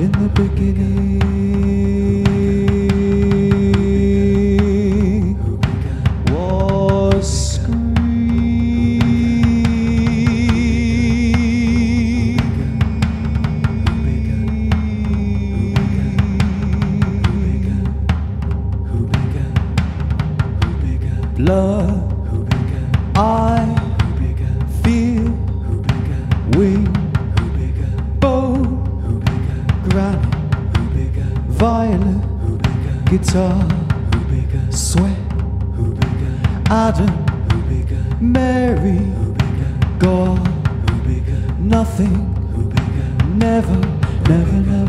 in the beginning was blood violet guitar. Sweat Adam Mary God nothing never never never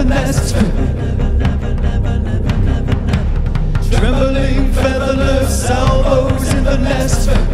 The nest. Trembling featherless elbows in the nest.